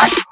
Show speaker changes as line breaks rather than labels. Bye.